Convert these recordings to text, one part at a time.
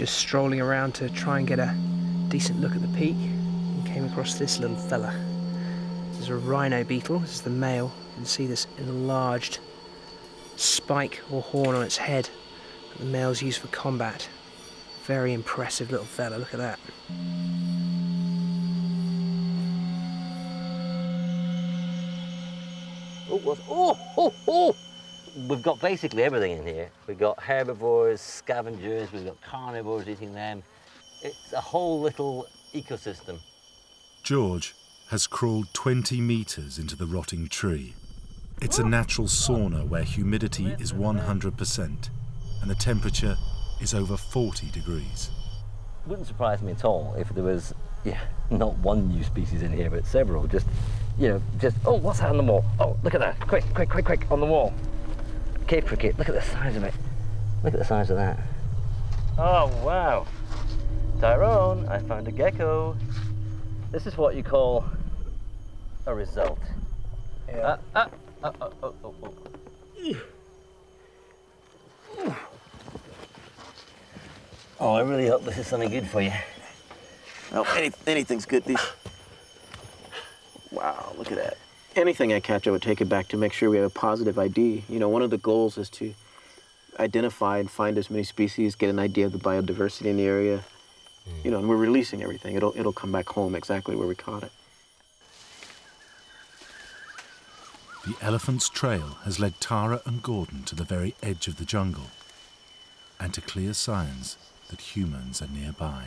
just strolling around to try and get a decent look at the peak and came across this little fella. This is a rhino beetle, this is the male. You can see this enlarged spike or horn on its head that the males use for combat. Very impressive little fella, look at that. Oh, oh, oh, oh! We've got basically everything in here. We've got herbivores, scavengers, we've got carnivores eating them. It's a whole little ecosystem. George has crawled 20 metres into the rotting tree. It's a natural sauna where humidity is 100% and the temperature is over 40 degrees. Wouldn't surprise me at all if there was, yeah, not one new species in here, but several. Just, you know, just, oh, what's that on the wall? Oh, look at that. Quick, quick, quick, quick, on the wall. Cave cricket, look at the size of it. Look at the size of that. Oh, wow. Tyrone, I found a gecko. This is what you call a result. Yeah. Ah, ah, oh, oh, oh, oh. Oh, I really hope this is something good for you. Oh, any, anything's good. These. Wow, look at that. Anything I catch, I would take it back to make sure we have a positive ID. You know, one of the goals is to identify and find as many species, get an idea of the biodiversity in the area. Mm. You know, and we're releasing everything. It'll it'll come back home exactly where we caught it. The elephant's trail has led Tara and Gordon to the very edge of the jungle and to clear signs that humans are nearby.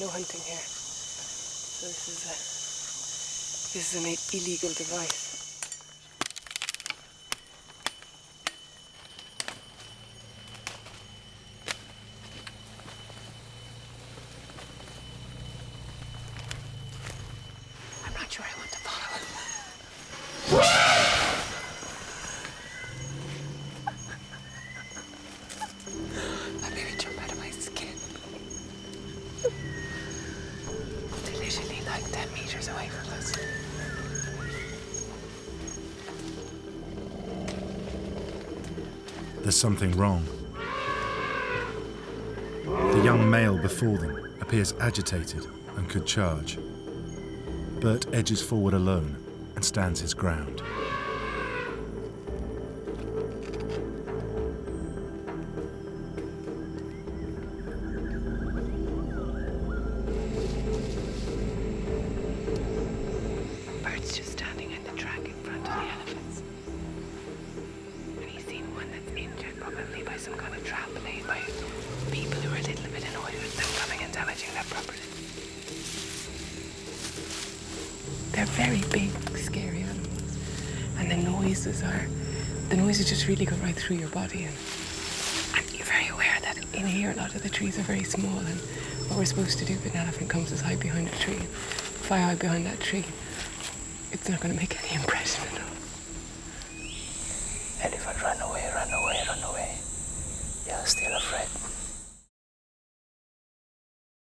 No hunting here. So this is a this is an illegal device. Like 10 meters away from us. There's something wrong. The young male before them appears agitated and could charge. Bert edges forward alone and stands his ground. Some kind of trap laid by people who are a little bit annoyed with them coming and damaging their property. They're very big, scary animals. And the noises are, the noises just really go right through your body. And, and you're very aware that in here a lot of the trees are very small. And what we're supposed to do if an elephant comes is hide behind a tree. If I hide behind that tree, it's not going to make any impression at all. Elephant, run away, run away, run away. Yeah, still afraid.